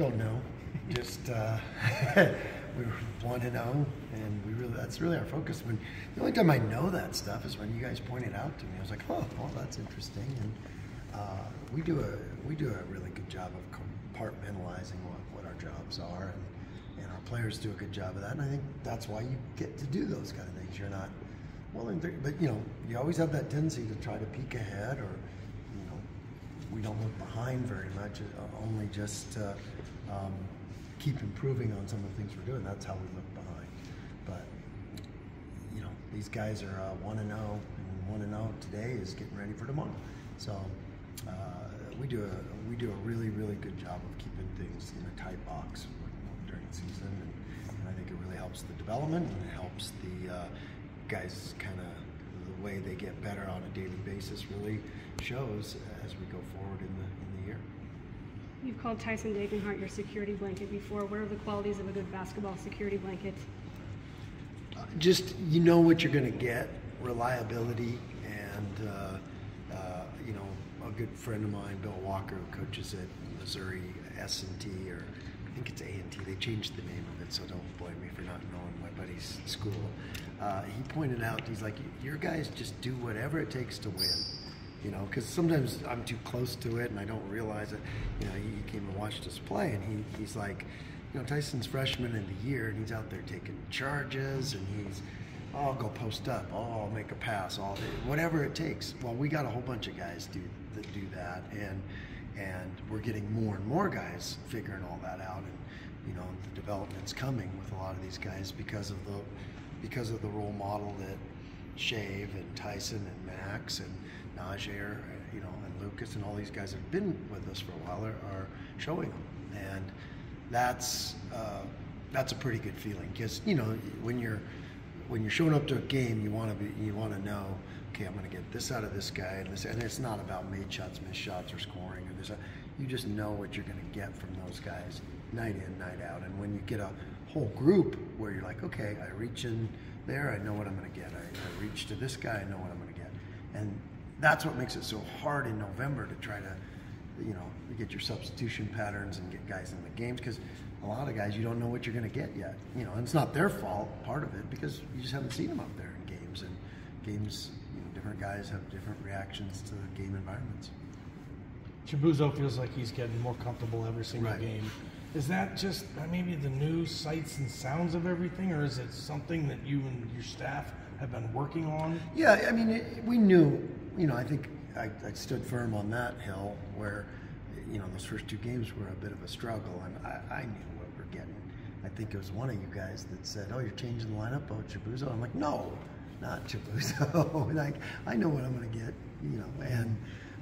don't know. Just uh, we want to know, and we really that's really our focus. When the only time I know that stuff is when you guys point it out to me. I was like, oh, well, that's interesting, and uh, we do a we do a really good job of compartmentalizing what, what our jobs are, and, and our players do a good job of that. And I think that's why you get to do those kind of things. You're not well, but you know, you always have that tendency to try to peek ahead, or we don't look behind very much. Uh, only just uh, um, keep improving on some of the things we're doing. That's how we look behind. But you know, these guys are uh, one and zero, oh, and one and zero oh today is getting ready for tomorrow. So uh, we do a we do a really really good job of keeping things in a tight box during the season, and, and I think it really helps the development and it helps the uh, guys kind of way they get better on a daily basis really shows as we go forward in the in the year. You've called Tyson Degenhart your security blanket before. What are the qualities of a good basketball security blanket? Uh, just you know what you're going to get, reliability, and uh, uh, you know a good friend of mine, Bill Walker, who coaches at Missouri S and T, or I think it's A and T. They changed the name of it, so don't blame me for not knowing my buddy's school. Uh, he pointed out, he's like, your guys just do whatever it takes to win you know, because sometimes I'm too close to it and I don't realize it. You know, he came and watched us play, and he, he's like, you know, Tyson's freshman in the year, and he's out there taking charges, and he's, oh, I'll go post up, oh, I'll make a pass, all whatever it takes. Well, we got a whole bunch of guys do that do that, and and we're getting more and more guys figuring all that out, and you know, the development's coming with a lot of these guys because of the because of the role model that Shave and Tyson and Max and Najer, you know, and Lucas and all these guys have been with us for a while are, are showing them, and that's uh, that's a pretty good feeling because you know when you're when you're showing up to a game, you want to be you want to know, okay, I'm going to get this out of this guy, and this, and it's not about made shots, missed shots, or scoring, this. You just know what you're going to get from those guys night in, night out, and when you get a whole group where you're like, okay, I reach in there, I know what I'm going to get. I, I reach to this guy, I know what I'm going to get, and that's what makes it so hard in November to try to, you know, get your substitution patterns and get guys in the games because a lot of guys you don't know what you're going to get yet. You know, and it's not their fault, part of it, because you just haven't seen them up there in games and games. You know, different guys have different reactions to game environments. Chibuzo feels like he's getting more comfortable every single right. game. Is that just uh, maybe the new sights and sounds of everything, or is it something that you and your staff have been working on? Yeah, I mean, it, we knew you know, I think I, I, stood firm on that hill where, you know, those first two games were a bit of a struggle, and I, I knew what we're getting. I think it was one of you guys that said, "Oh, you're changing the lineup, oh Chibuzo." I'm like, "No, not Chibuzo." like, I know what I'm going to get, you know, and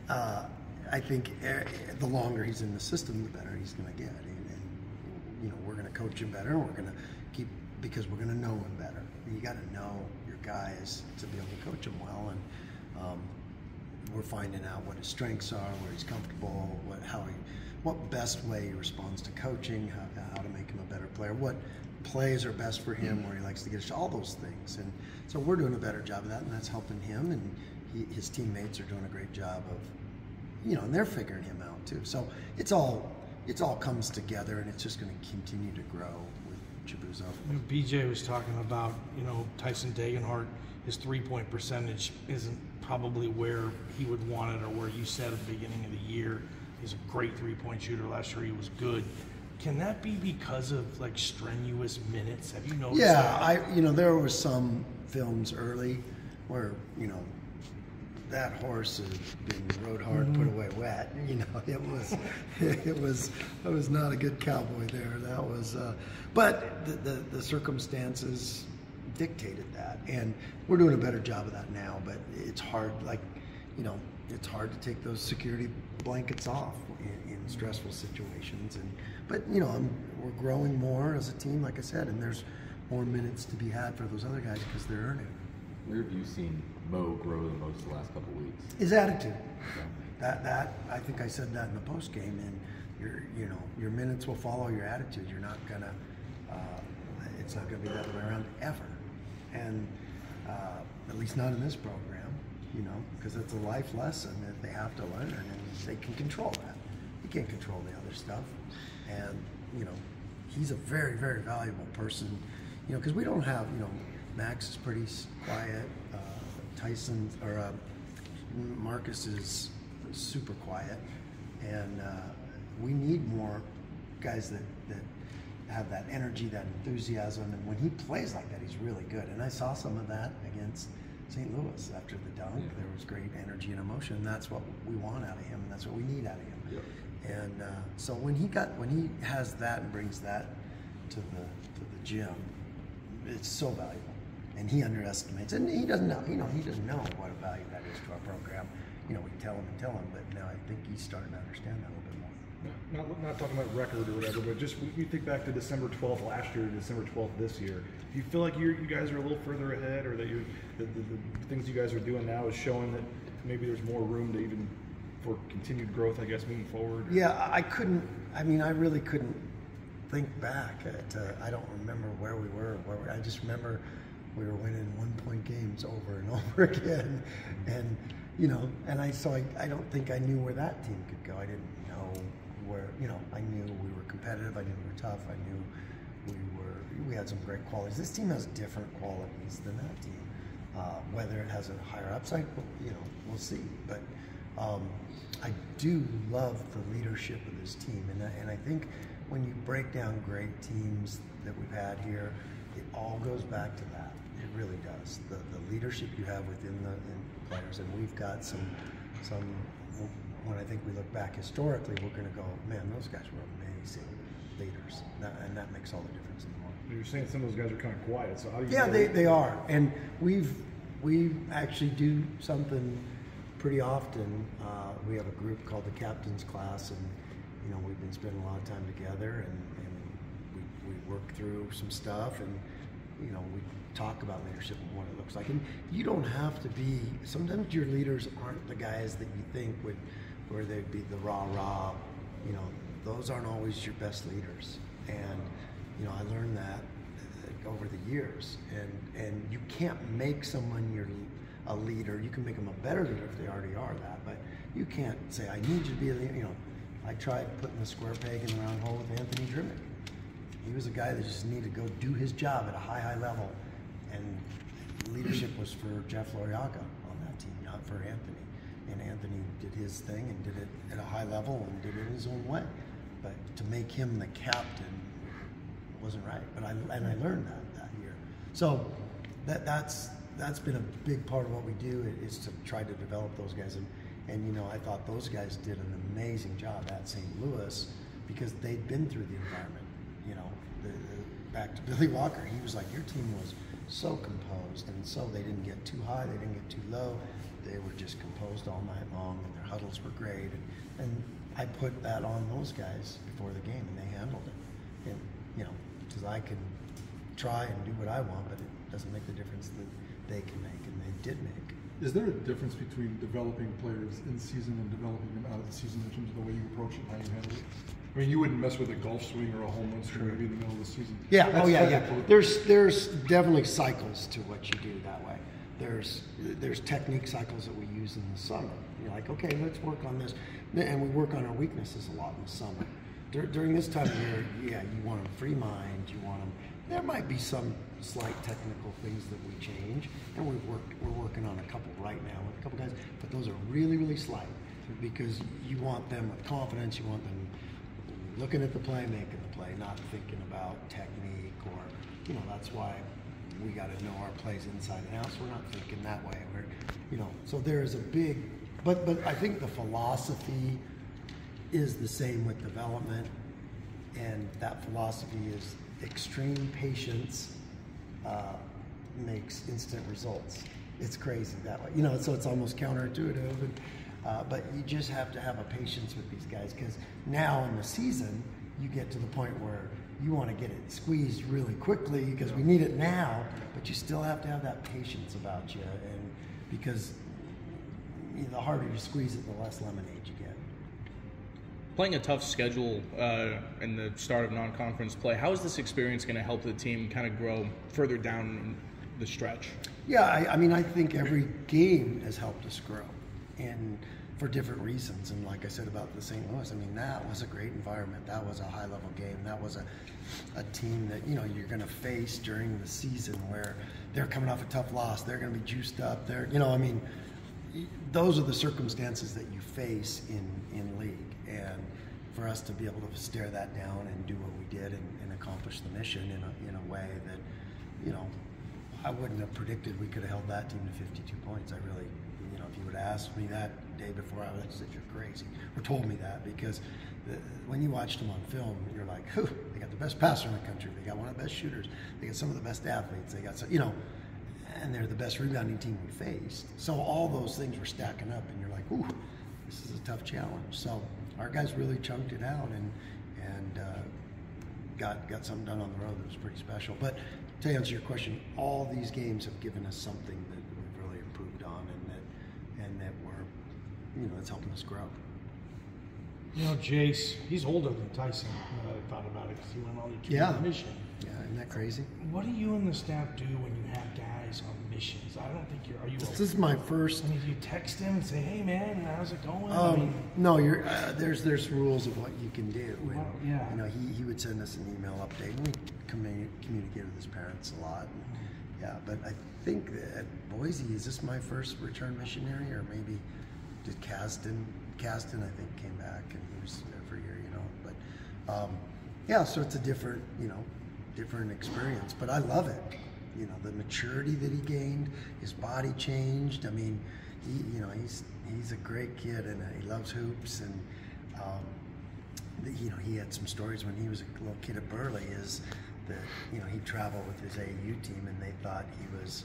uh, I think er, the longer he's in the system, the better he's going to get, and, and, you know, we're going to coach him better. We're going to keep because we're going to know him better. You got to know your guys to be able to coach him well, and um, we're finding out what his strengths are, where he's comfortable, what how he, what best way he responds to coaching, how, how to make him a better player, what plays are best for him, where he likes to get all those things. And so we're doing a better job of that, and that's helping him. And he, his teammates are doing a great job of, you know, and they're figuring him out too. So it's all it's all comes together, and it's just going to continue to grow with Chibuzo. BJ was talking about, you know, Tyson Degenhart, his three point percentage isn't probably where he would want it or where you said at the beginning of the year. He's a great three point shooter. Last year he was good. Can that be because of like strenuous minutes? Have you noticed? Yeah, that? I you know there were some films early where you know that horse has been rode hard, mm-hmm. put away wet. You know, it was, it was, it was not a good cowboy there. That was, uh, but the, the, the circumstances dictated that. And we're doing a better job of that now, but it's hard, like, you know, it's hard to take those security blankets off in, in stressful situations. And But, you know, I'm, we're growing more as a team, like I said, and there's more minutes to be had for those other guys because they're earning. Where have you seen Mo grow the most the last couple weeks? His attitude. That, that, I think I said that in the post game, and your, you know, your minutes will follow your attitude. You're not gonna, uh, it's not gonna be that way around ever and uh, at least not in this program, you know, because it's a life lesson that they have to learn, and they can control that. You can't control the other stuff. and you know, he's a very very valuable person. You know, because we don't have you know, Max is pretty quiet. Uh, Tyson or uh, Marcus is super quiet, and uh, we need more guys that that have that energy, that enthusiasm, and when he plays like that, he's really good. And I saw some of that against St. Louis after the dunk. There was great energy and emotion. And that's what we want out of him, and that's what we need out of him. And uh, so when he got when he has that and brings that to the to the gym, it's so valuable. And he underestimates, and he doesn't know. You know, he doesn't know what a value that is to our program. You know, we tell him and tell him, but now I think he's starting to understand that a little bit more. Not, not talking about record or whatever, but just you think back to December 12th last year to December 12th this year. Do you feel like you're, you guys are a little further ahead, or that you're, the, the, the things you guys are doing now is showing that maybe there's more room to even for continued growth, I guess, moving forward? Yeah, I- I couldn't. I mean, I really couldn't think back. At, uh, I don't remember where we were. Where we, I just remember we were winning one point games over and over again, and you know, and I so I, I don't think I knew where that team could go. I didn't know where. You know, I knew we were competitive. I knew we were tough. I knew we were. We had some great qualities. This team has different qualities than that team. Uh, whether it has a higher upside, you know, we'll see. But um, I do love the leadership of this team, and and I think when you break down great teams that we've had here, it all goes back to that. It really does. The, the leadership you have within the in players, and we've got some some. When I think we look back historically, we're going to go, man, those guys were amazing leaders, That- and that makes all the difference in the world. You're saying some of those guys are kind of quiet, so how do you? Yeah, they, they are, and we've we actually do something pretty often. Uh, we have a group called the Captain's Class, and you know we've been spending a lot of time together, and, and work through some stuff, and you know we talk about leadership and what it looks like. And you don't have to be. Sometimes your leaders aren't the guys that you think would, where they'd be the rah rah. You know, those aren't always your best leaders, and you know I learned that over the years and and you can't make someone your a leader you can make them a better leader if they already are that but you can't say i need you to be a leader you know i tried putting the square peg in the round hole with anthony Drmic. He was a guy that just needed to go do his job at a high high level and leadership was for jeff Elorriaga on that team not for anthony and anthony did his thing and did it at a high level and did it his own way but to make him the captain wasn't right. But I and I learned that that year. So that that's that's been a big part of what we do is to try to develop those guys. And and you know I thought those guys did an amazing job at St. Louis because they'd been through the environment. You know, the, the, back to Billy Walker, he was like, your team was so composed, and so they didn't get too high, they didn't get too low. They were just composed all night long, and their huddles were great. And, and I put that on those guys before the game, and they handled it. And you know, because I can try and do what I want, but it doesn't make the difference that they can make, and they did make. Is there a difference between developing players in season and developing them out of the season in terms of the way you approach it how you handle it? I mean, you wouldn't mess with a golf swing or a home run swing maybe in the middle of the season. Yeah. Oh, That's oh yeah. Yeah. There's there's definitely cycles to what you do that way. There's there's technique cycles that we use in the summer. You're like, okay, let's work on this, and we work on our weaknesses a lot in the summer. Dur- during this time of year, yeah, you want them free mind. You want them. There might be some slight technical things that we change, and we've worked. We're working on a couple right now with a couple guys, but those are really really slight because you want them with confidence. You want them looking at the play, making the play, not thinking about technique or, you know, that's why we got to know our plays inside and out. So we're not thinking that way. We're, you know, so there is a big, but but I think the philosophy is the same with development, and that philosophy is extreme patience uh, makes instant results. It's crazy that way, you know. So it's almost counterintuitive, and, uh, but you just have to have a patience with these guys because now in the season you get to the point where you want to get it squeezed really quickly because we need it now, but you still have to have that patience about you, and because you know, the harder you squeeze it, the less lemonade you get. Playing a tough schedule uh, in the start of non-conference play, how is this experience going to help the team kind of grow further down the stretch? Yeah, I, I mean, I think every game has helped us grow, and for different reasons. And like I said about the St. Louis, I mean, that was a great environment. That was a high level game. That was a, a team that, you know, you're going to face during the season where they're coming off a tough loss. They're going to be juiced up. They're, you know, I mean, those are the circumstances that you face in, in league. And for us to be able to stare that down and do what we did and, and accomplish the mission in a, in a way that, you know, I wouldn't have predicted we could have held that team to 52 points. I really, you know, if you would have asked me that day before, I was said you're crazy, or told me that because the, when you watched them on film, you're like, Whew, they got the best passer in the country, they got one of the best shooters, they got some of the best athletes, they got so, you know, and they're the best rebounding team we faced. So all those things were stacking up, and you're like, ooh, this is a tough challenge. So our guys really chunked it out and and uh, got got something done on the road that was pretty special. But to answer your question, all these games have given us something that we've really improved on, and that and that we're, you know, it's helping us grow. You know, Jace, he's older than Tyson. Now that I thought about it, because he went on the Yeah. mission. Yeah, isn't that crazy? What do you and the staff do when you have guys on missions? I don't think you're. Are you? This is my first I mean, do you text him and say, "Hey, man, how's it going?" I Um, mean, no, you're, uh, there's there's rules of what you can do. And, Wow, yeah. You know, he, he would send us an email update, and we communi- communicate with his parents a lot. And, yeah, but I think that at Boise is this my first return missionary, or maybe did Caston? Caston, I think, came back, and he was a year, you know. But um, yeah, so it's a different, you know, different experience. But I love it. You know, the maturity that he gained, his body changed. I mean, he, you know, he's he's a great kid, and he loves hoops. And um, you know, he had some stories when he was a little kid at Burley. Is that you know he'd travel with his AAU team, and they thought he was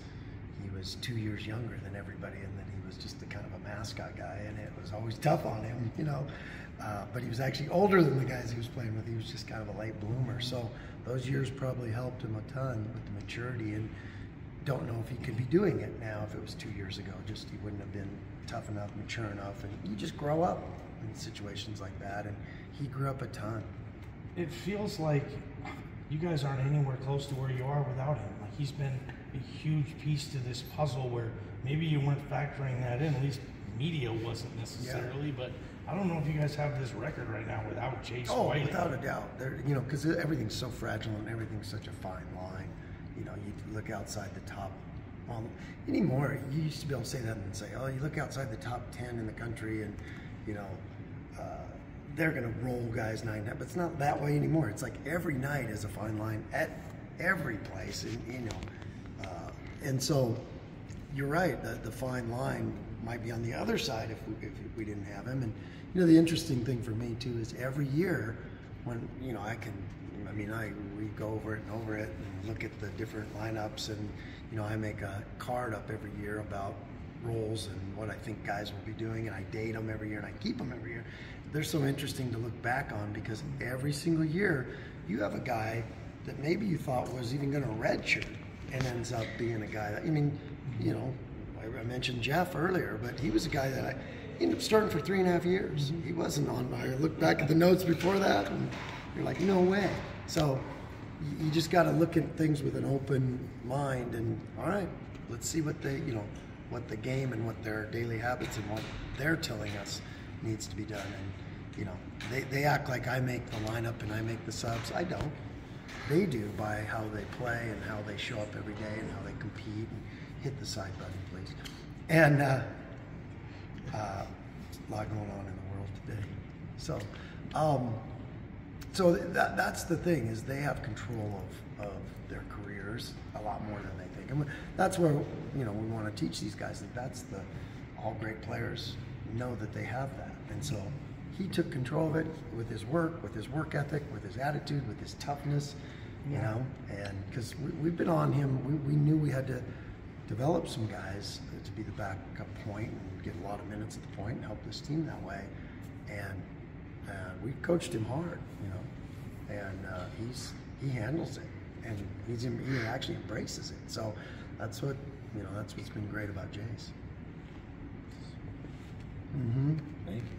he was two years younger than everybody, and that he was just a kind of a mascot guy, and it was always tough on him, you know. Uh, but he was actually older than the guys he was playing with. He was just kind of a late bloomer, so those years probably helped him a ton with the maturity. And don't know if he could be doing it now if it was two years ago. Just he wouldn't have been tough enough, mature enough, and you just grow up in situations like that. And he grew up a ton. it feels like you guys aren't anywhere close to where you are without him. Like he's been a huge piece to this puzzle where maybe you weren't factoring that in. At least media wasn't necessarily, but I don't know if you guys have this record right now without Jace Oh, without a doubt. There, you know, because everything's so fragile and everything's such a fine line. You know, you look outside the top. Well, anymore, you used to be able to say that and say, "Oh, you look outside the top ten in the country, and you know, uh, they're going to roll guys nine." But it's not that way anymore. It's like every night is a fine line at every place, and you know, uh, and so you're right. The, the fine line might be on the other side if we, if we didn't have him. And you know, the interesting thing for me too is every year when you know I can, I mean, I we go over it and over it and look at the different lineups, and you know, I make a card up every year about roles and what I think guys will be doing, and I date them every year and I keep them every year. They're so interesting to look back on because every single year you have a guy that maybe you thought was even going to redshirt and ends up being a guy that I mean, you know, I, I mentioned Jeff earlier, but he was a guy that I he ended up starting for three and a half years. Mm-hmm. He wasn't on. I look back at the notes before that, and you're like, no way. So you- you just got to look at things with an open mind, and all right, let's see what they, you know, what the game and what their daily habits and what they're telling us needs to be done. And you know, they, they act like I make the lineup and I make the subs. I don't they do by how they play and how they show up every day and how they compete and hit the side button, please. And uh, uh, a lot going on in the world today. So, um, so that, that's the thing is they have control of, of their careers a lot more than they think, and that's where you know we want to teach these guys that that's the all great players know that they have that, and so he took control of it with his work, with his work ethic, with his attitude, with his toughness, you know, and because we, we've been on him, we, we knew we had to develop some guys to be the backup point and get a lot of minutes at the point and help this team that way, and uh, we coached him hard, you know, and uh, he's he handles it and he's he actually embraces it. So that's what you know. That's what's been great about Jace. Mm-hmm. Thank you.